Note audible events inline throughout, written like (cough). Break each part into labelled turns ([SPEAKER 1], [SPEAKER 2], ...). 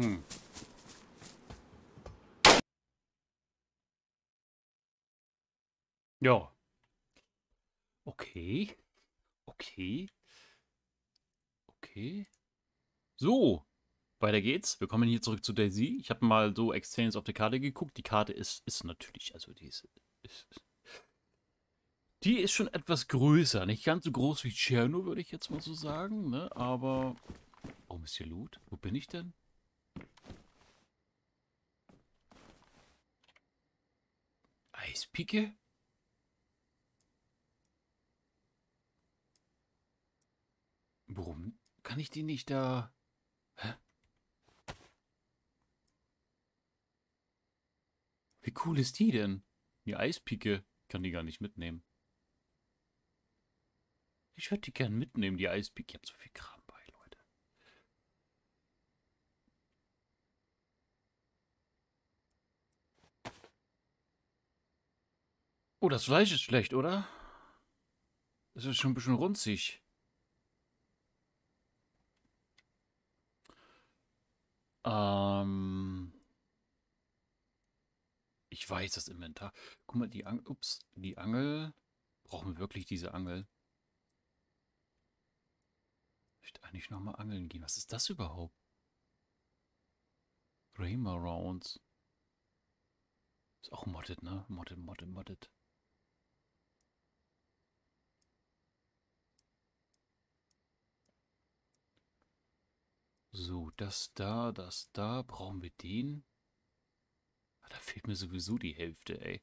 [SPEAKER 1] Hm. Ja. Okay. Okay. Okay. So. Weiter geht's. Wir kommen hier zurück zu Daisy. Ich habe mal so extens auf die Karte geguckt. Die Karte ist, ist natürlich, also die ist, ist, die ist schon etwas größer. Nicht ganz so groß wie Cherno, würde ich jetzt mal so sagen. Ne? Aber... Oh, hier Loot? Wo bin ich denn? Eispike? Warum kann ich die nicht da... Hä? Wie cool ist die denn? Die Eispike. kann die gar nicht mitnehmen. Ich würde die gerne mitnehmen, die Eispike. Ich habe so viel Kram bei, Leute. Oh, das Fleisch ist schlecht, oder? Das ist schon ein bisschen runzig. Ähm... Ich weiß das Inventar. Guck mal, die Angel. Ups, die Angel. Brauchen wir wirklich diese Angel? Ich möchte eigentlich nochmal angeln gehen. Was ist das überhaupt? Rainbow Rounds. Ist auch modded, ne? Modded, modded, modded. So, das da, das da. Brauchen wir den? Da fehlt mir sowieso die Hälfte, ey.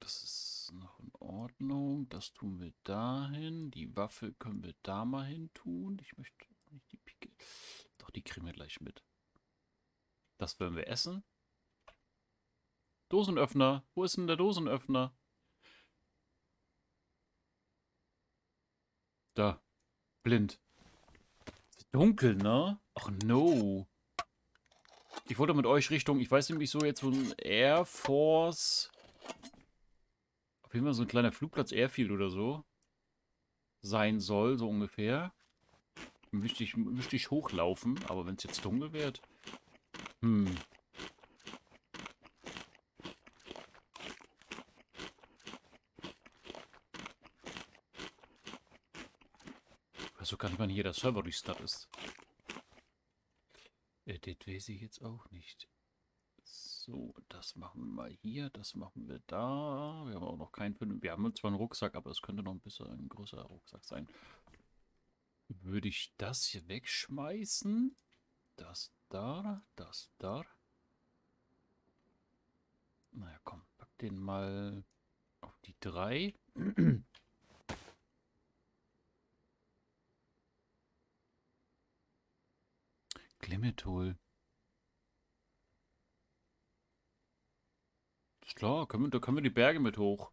[SPEAKER 1] Das ist noch in Ordnung. Das tun wir dahin. Die Waffe können wir da mal hin tun. Ich möchte nicht die Pike. Doch, die kriegen wir gleich mit. Das werden wir essen. Dosenöffner. Wo ist denn der Dosenöffner? Da. Blind. Dunkel, ne? Ach no. Ich wollte mit euch Richtung, ich weiß nämlich so jetzt so ein Air Force. Auf jeden Fall so ein kleiner Flugplatz Airfield oder so. Sein soll, so ungefähr. Müsste ich, müsste ich hochlaufen, aber wenn es jetzt dunkel wird. Hm. Ich weiß so gar nicht, wann hier der Server Restart ist. Äh, das weiß ich jetzt auch nicht. So, das machen wir mal hier, das machen wir da. Wir haben auch noch keinen. Wir haben zwar einen Rucksack, aber es könnte noch ein bisschen ein größerer Rucksack sein. Würde ich das hier wegschmeißen? Das da, das da. Naja, komm, pack den mal auf die drei. (clears throat) Glimmetol. Ist klar, können wir, da können wir die Berge mit hoch.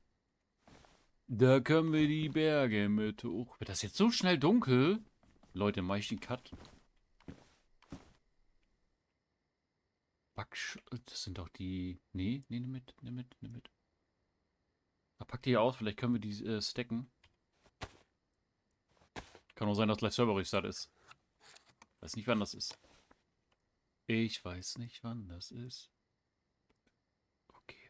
[SPEAKER 1] Da können wir die Berge mit hoch. Wird das jetzt so schnell dunkel? Leute, mach ich den Cut. Backsch... Das sind doch die... Nee, nee, nimm mit, nimm mit, nimm mit. Da pack die hier aus, vielleicht können wir die äh, stacken. Kann auch sein, dass gleich Server Restart ist. Weiß nicht, wann das ist. Ich weiß nicht, wann das ist. Okay.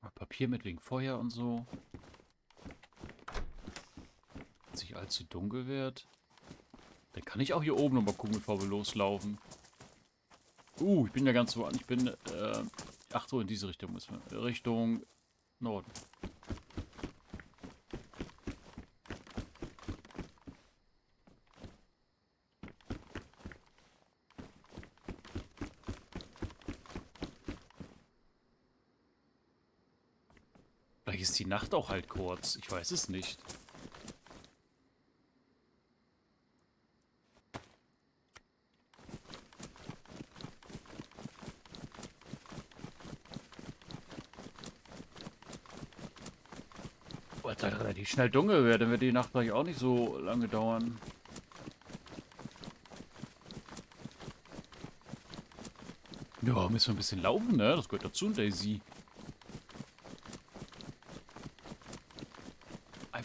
[SPEAKER 1] Mal Papier mit wegen Feuer und so. Wenn es nicht allzu dunkel wird. Dann kann ich auch hier oben nochmal gucken, bevor wir loslaufen. Uh, ich bin ja ganz so an. Ich bin, äh, ach so, in diese Richtung müssen wir. Richtung Norden. Nacht auch halt kurz. Ich weiß es nicht. Weil es halt relativ schnell dunkel wird, dann wird die Nacht vielleicht auch nicht so lange dauern. Ja, müssen wir ein bisschen laufen, ne? Das gehört dazu, Daisy.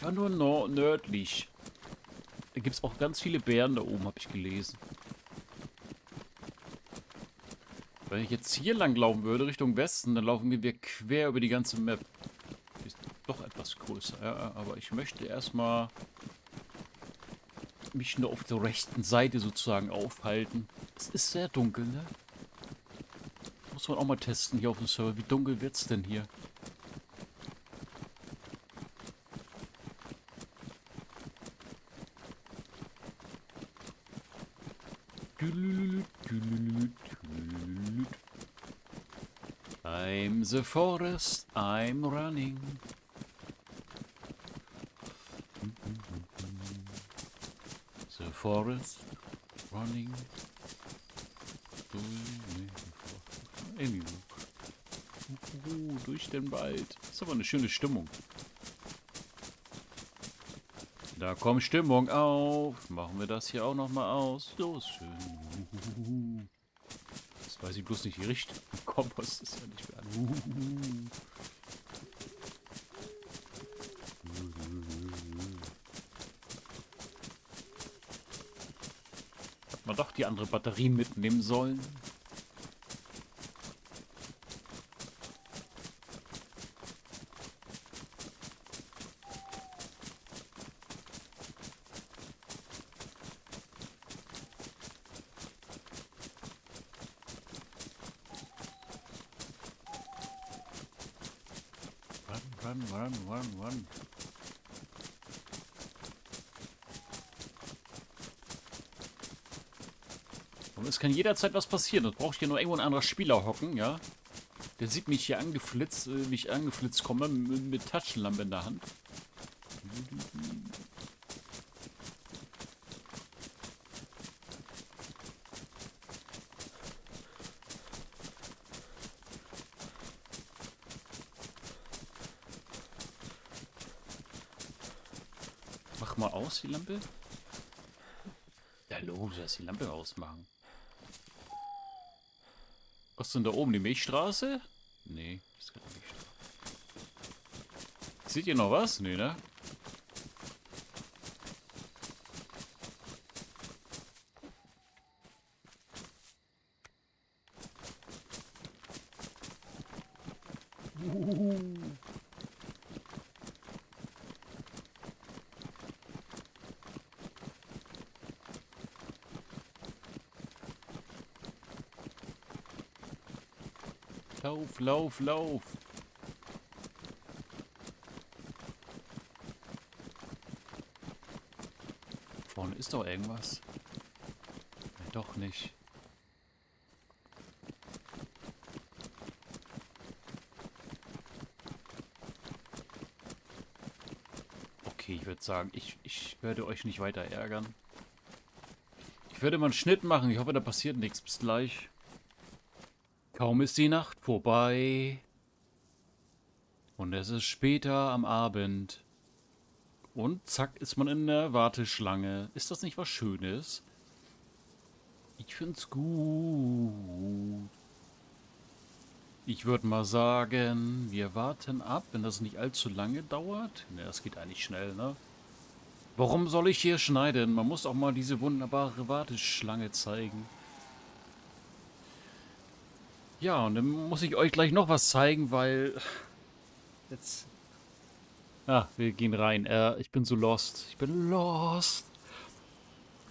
[SPEAKER 1] Einfach nur no nördlich. Da gibt es auch ganz viele Bären da oben, habe ich gelesen. Wenn ich jetzt hier lang laufen würde, Richtung Westen, dann laufen wir quer über die ganze Map. Ist doch etwas größer, ja, aber ich möchte erstmal mich nur auf der rechten Seite sozusagen aufhalten. Es ist sehr dunkel, ne? Muss man auch mal testen hier auf dem Server. Wie dunkel wird's denn hier? I'm the forest, I'm running. The forest, running. Uh, durch den Wald. Ist aber eine schöne Stimmung. Da kommt Stimmung auf. Machen wir das hier auch nochmal aus. So schön. Jetzt weiß ich bloß nicht die Richtung. Kompass ist ja nicht mehr an. Hat man doch die andere Batterie mitnehmen sollen. Kann jederzeit was passieren. Das braucht hier nur irgendwo ein anderer Spieler hocken, ja. Der sieht mich hier angeflitzt, äh, wie ich angeflitzt komme, mit, Taschenlampe in der Hand. Mach mal aus, die Lampe. Ja, logisch, dass die Lampe ausmachen. Denn da oben? Die Milchstraße? Nee, das ist keine Milchstraße. Seht ihr noch was? Nee, ne? Lauf, lauf, lauf. Vorne ist doch irgendwas. Nee, doch nicht. Okay, ich würde sagen, ich, ich werde euch nicht weiter ärgern. Ich werde mal einen Schnitt machen. Ich hoffe, da passiert nichts. Bis gleich. Kaum ist die Nacht vorbei und es ist später am Abend und zack ist man in der Warteschlange. Ist das nicht was Schönes? Ich find's gut. Ich würde mal sagen, wir warten ab, wenn das nicht allzu lange dauert. Ne, das geht eigentlich schnell, ne? Warum soll ich hier schneiden? Man muss auch mal diese wunderbare Warteschlange zeigen. Ja, und dann muss ich euch gleich noch was zeigen, weil... Jetzt... Ah, wir gehen rein. Äh, ich bin so lost. Ich bin lost.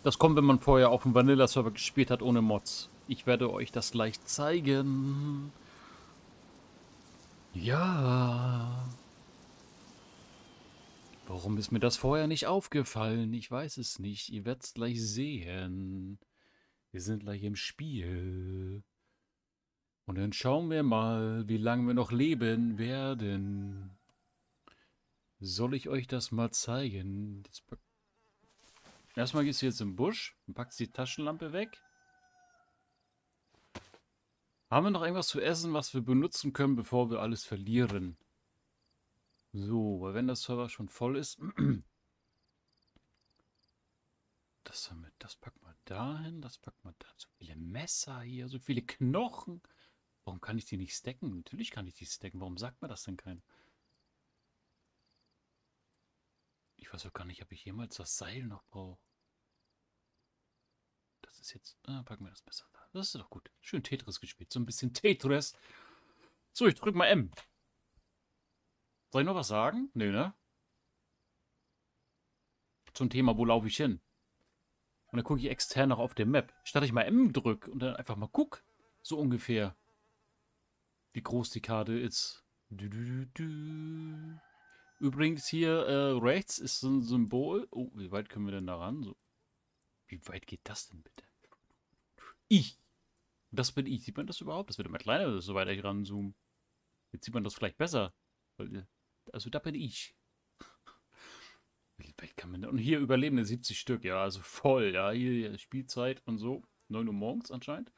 [SPEAKER 1] Das kommt, wenn man vorher auf dem Vanilla-Server gespielt hat, ohne Mods. Ich werde euch das gleich zeigen. Ja. Warum ist mir das vorher nicht aufgefallen? Ich weiß es nicht. Ihr werdet es gleich sehen. Wir sind gleich im Spiel. Und dann schauen wir mal, wie lange wir noch leben werden. Soll ich euch das mal zeigen? Erstmal gehst du jetzt im Busch und packst die Taschenlampe weg. Haben wir noch irgendwas zu essen, was wir benutzen können, bevor wir alles verlieren? So, weil wenn der Server schon voll ist... (clears throat) Das, das packt man dahin, das packt man da. So viele Messer hier, so viele Knochen. Warum kann ich die nicht stacken? Natürlich kann ich die stacken. Warum sagt mir das denn keiner? Ich weiß auch gar nicht, ob ich jemals das Seil noch brauche. ist jetzt... Ah, packen wir das besser da. Das ist doch gut. Schön Tetris gespielt. So ein bisschen Tetris. So, ich drück mal M. Soll ich noch was sagen? Nö, ne? Zum Thema, wo laufe ich hin? Und dann gucke ich extern noch auf der Map. Statt ich mal M drücke und dann einfach mal guck, so ungefähr, wie groß die Karte ist. Du, du, du, Übrigens hier äh, rechts ist so ein Symbol. Oh, wie weit können wir denn da ran? So. Wie weit geht das denn bitte? Ich. Das bin ich. Sieht man das überhaupt? Das wird immer kleiner, so weiter ich ranzoome. Jetzt sieht man das vielleicht besser. Also da bin ich. (laughs) Wie weit kann man? Und hier überlebende 70 Stück. Ja, also voll. Ja, hier Spielzeit und so. 9 Uhr morgens anscheinend.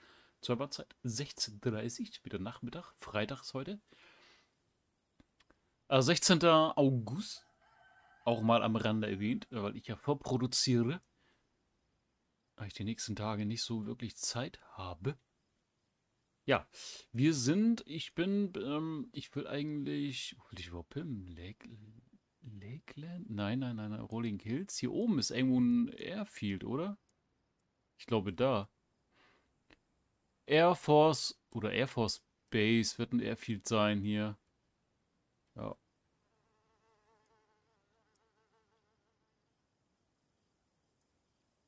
[SPEAKER 1] Serverzeit 16.30 Uhr. Später Nachmittag. Freitag ist heute. Also 16. August. Auch mal am Rande erwähnt, weil ich ja vorproduziere weil ich die nächsten Tage nicht so wirklich Zeit habe. Ja, wir sind, ich bin, ähm, ich will eigentlich, will ich überhaupt hin? Lake, Lakeland? Nein, nein, nein, Rolling Hills. Hier oben ist irgendwo ein Airfield, oder? Ich glaube da. Air Force oder Air Force Base wird ein Airfield sein hier. Ja.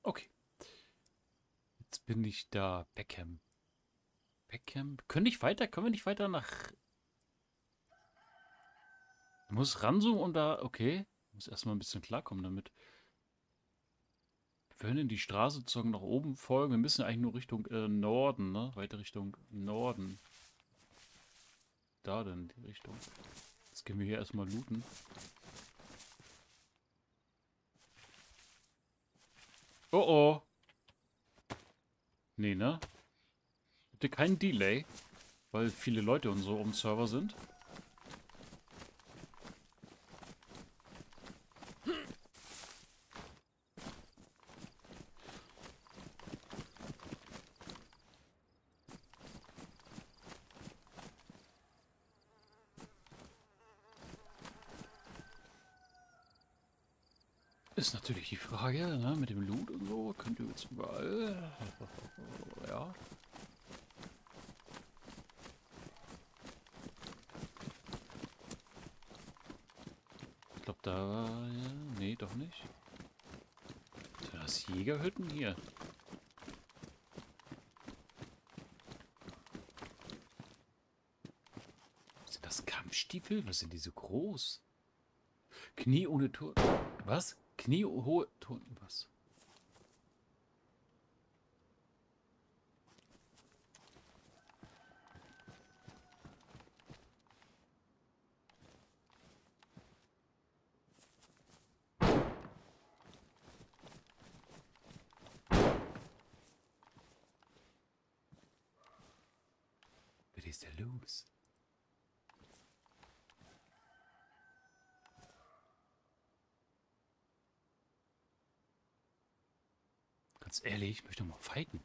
[SPEAKER 1] Okay. Jetzt bin ich da. Beckham. Beckham. Können nicht weiter? Können wir nicht weiter nach... Muss ranzoomen und da... Okay. Muss erstmal ein bisschen klarkommen damit. Wir können die Straße sozusagen nach oben folgen. Wir müssen eigentlich nur Richtung äh, Norden, ne? Weiter Richtung Norden. Da denn, die Richtung. Jetzt gehen wir hier erstmal looten. Oh oh. Nee, ne? Bitte kein Delay, weil viele Leute und so um Server sind. Ist natürlich die Frage, ne, mit dem Loot und so, könnt ihr jetzt überall, (laughs) ja. Ich glaube da, ja, nee, doch nicht. Das Jägerhütten hier? Sind das Kampfstiefel? Was sind die so groß? Knie ohne Tor. Was? Kniehohe. Was? Was ist da los? Ganz ehrlich, ich möchte mal fighten.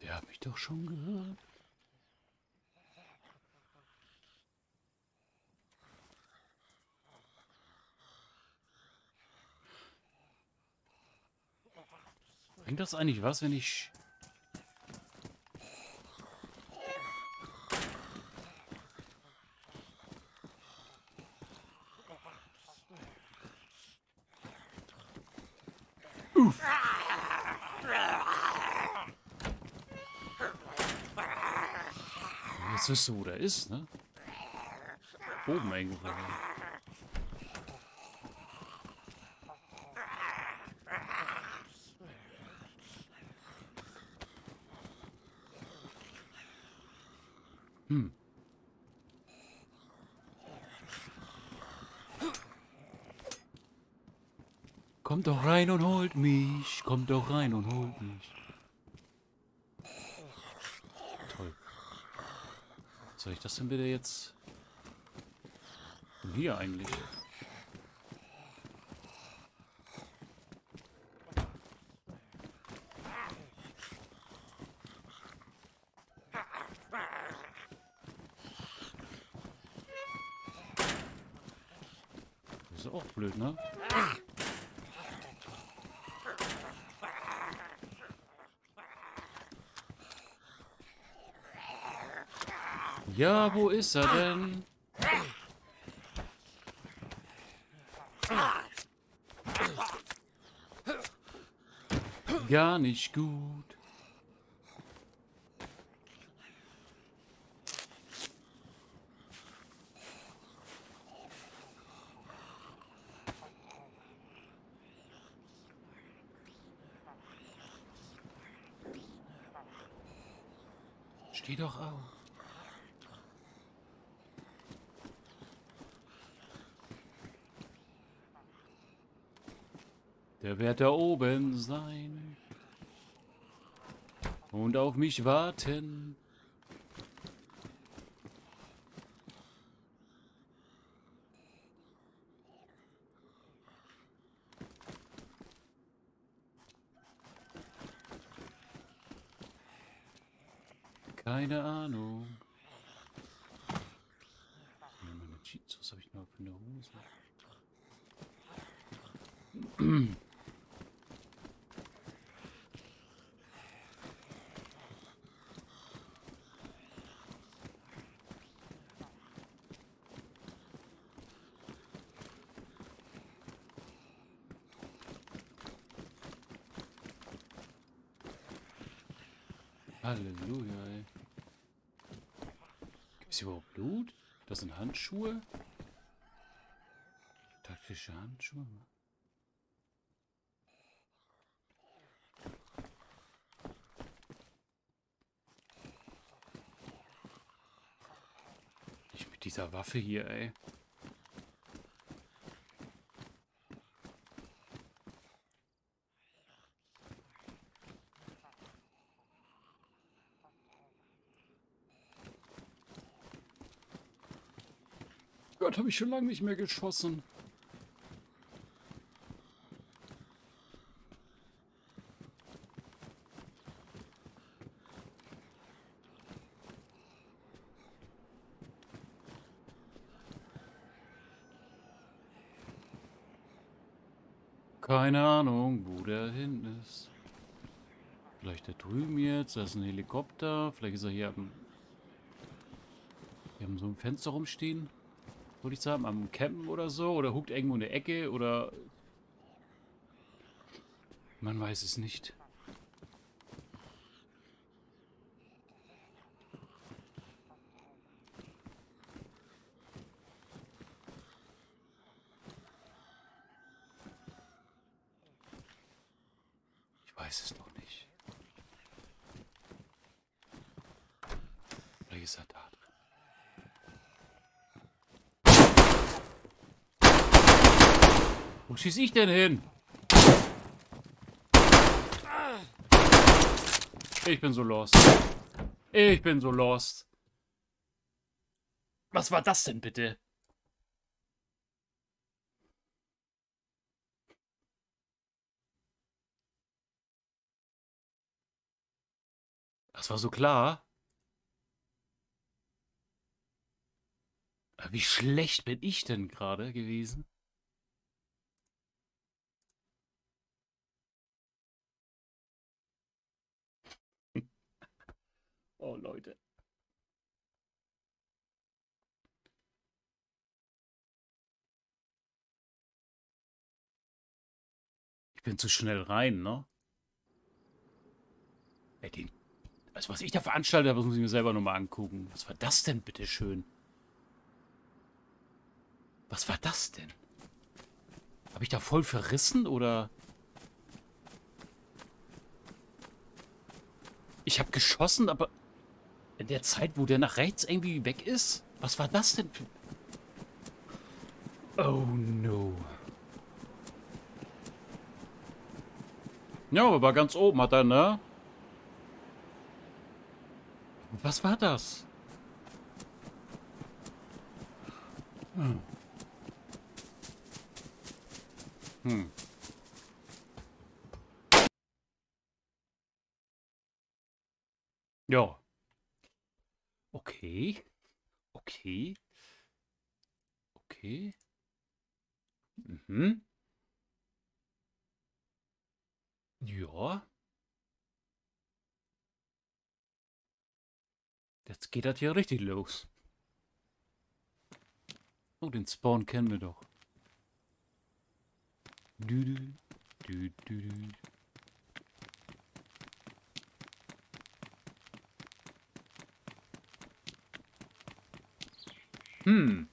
[SPEAKER 1] Der hat mich doch schon gehört. Bringt das eigentlich was, wenn ich Jetzt wisst ihr, wo der ist, ne? Oben irgendwo. rein und holt mich. Kommt doch rein und holt mich. Toll. Soll ich das denn bitte jetzt... Und hier eigentlich? Das ist auch blöd, ne? Ja, wo ist er denn? Gar nicht gut. Steh doch auf. Der wird da oben sein und auf mich warten. Keine Ahnung. Meine Cheats, was habe ich noch für eine Hose? (clears throat) Halleluja, ey. Gibt es überhaupt Blut? Das sind Handschuhe? Taktische Handschuhe? Nicht mit dieser Waffe hier, ey. Gott, habe ich schon lange nicht mehr geschossen. Keine Ahnung, wo der hin ist. Vielleicht da drüben jetzt. Da ist ein Helikopter. Vielleicht ist er hier am... Wir haben so ein Fenster rumstehen. Würde ich sagen, am Campen oder so. Oder huckt irgendwo in der Ecke. Oder... Man weiß es nicht. Ich weiß es noch nicht. Vielleicht ist er da drin. Wo schieße ich denn hin? Ich bin so lost. Ich bin so lost. Was war das denn bitte? Das war so klar. Wie schlecht bin ich denn gerade gewesen? Oh, Leute. Ich bin zu schnell rein, ne? Ey, den also was ich da veranstaltet habe, das muss ich mir selber nochmal angucken. Was war das denn, bitteschön? Was war das denn? Habe ich da voll verrissen, oder... Ich habe geschossen, aber... In der Zeit, wo der nach rechts irgendwie weg ist? Was war das denn für... Oh, no. Ja, aber ganz oben hat er, ne? Was war das? Hm. Hm. Ja. Okay. Okay. Okay. Mhm. Ja. Jetzt geht das hier richtig los. Oh, den Spawn kennen wir doch. Du, du, du, du, du. Hm.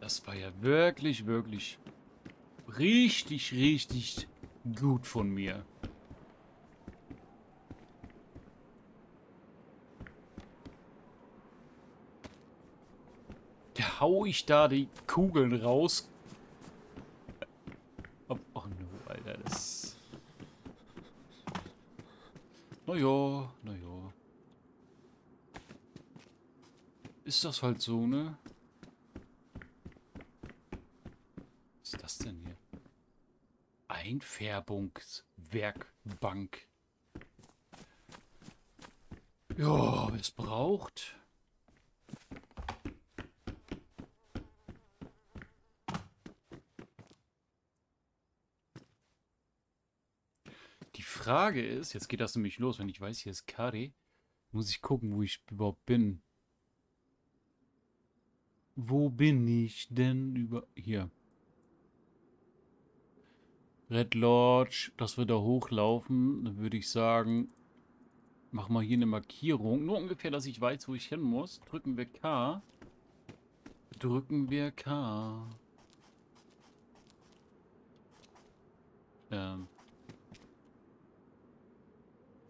[SPEAKER 1] Das war ja wirklich, wirklich richtig, richtig gut von mir. Da hau ich da die Kugeln raus. Oh, oh no, Alter, das... Naja, naja. Ist das halt so, ne? Was ist das denn hier? Einfärbungswerkbank. Ja, es braucht. Die Frage ist, jetzt geht das nämlich los, wenn ich weiß, hier ist Kari, muss ich gucken, wo ich überhaupt bin. Wo bin ich denn über... Hier. Red Lodge, dass wir da hochlaufen, dann würde ich sagen, machen wir hier eine Markierung. Nur ungefähr, dass ich weiß, wo ich hin muss. Drücken wir K. Drücken wir K. Ähm.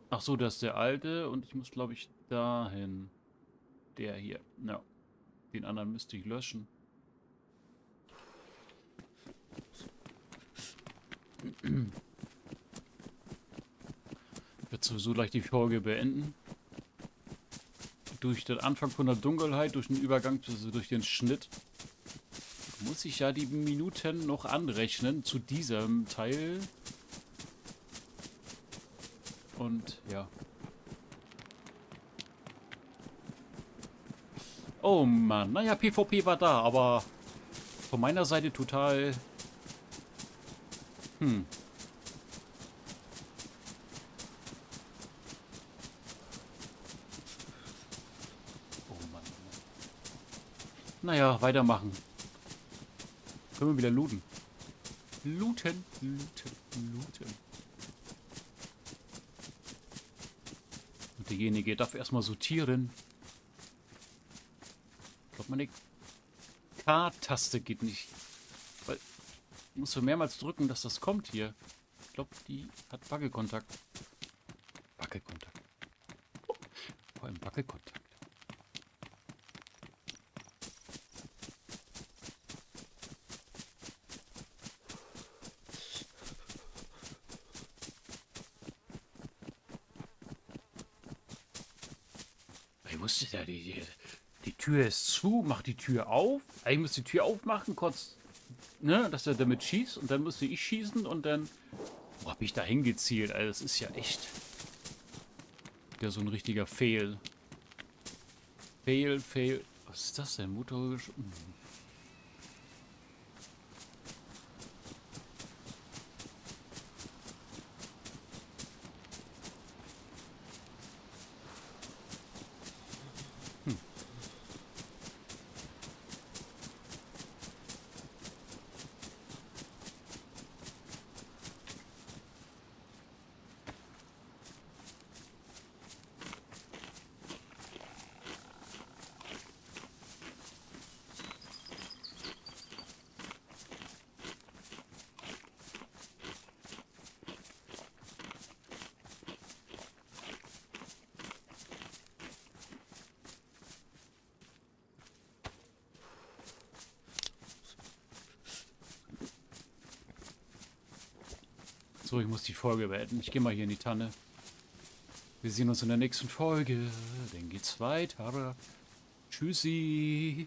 [SPEAKER 1] Ach so, das ist der alte und ich muss, glaube ich, dahin. Der hier. Ja. Den anderen müsste ich löschen. Ich werde sowieso gleich die Folge beenden. Durch den Anfang von der Dunkelheit, durch den Übergang, also durch den Schnitt, muss ich ja die Minuten noch anrechnen zu diesem Teil. Und ja. Oh Mann, naja, PvP war da, aber von meiner Seite total... Hm. Oh Mann. Naja, weitermachen. Können wir wieder looten. Looten, looten, looten. Derjenige darf erstmal sortieren. Ich glaube, meine K-Taste geht nicht. Weil ich muss so mehrmals drücken, dass das kommt hier. Ich glaube, die hat Wackelkontakt. Wackelkontakt. Vor allem Wackelkontakt. Wusste ja, die, die, die Tür ist zu, mach die Tür auf. Ich muss die Tür aufmachen, kurz, ne, dass er damit schießt und dann musste ich schießen und dann, wo hab ich da hingezielt? Also das ist ja echt ja so ein richtiger Fail. Fail, Fail. Was ist das denn? Motor... So, ich muss die Folge beenden. Ich gehe mal hier in die Tanne. Wir sehen uns in der nächsten Folge. Dann geht's weiter. Tschüssi.